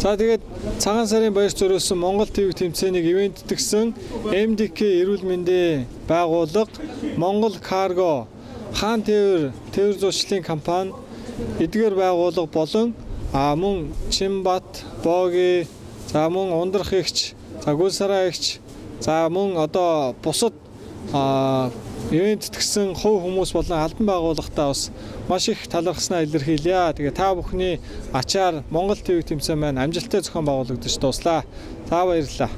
За тэгээд цагаан сарын баяр зориулсан Монгол ТV тэмцээнийг ивенттгсэн MDK эрүүл мэндийн байгууллага Монгол Карго Хаан Тээвэр тээвэр зуршлын компани эдгээр байгууллага болон а мөн Чимбат, Боги, за мөн ундрах эгч, за гүлсараа эгч, за мөн одоо бусад ивент тгсэн хувь хүмүүс болон албан байгууллагатаа бас маш их талархснаа илэрхийлье. Тэгээ та бүхний ачаар Монгол ТV тэмцээн маань амжилттай зохион байгуулагдаж дуслаа. Та баярлалаа.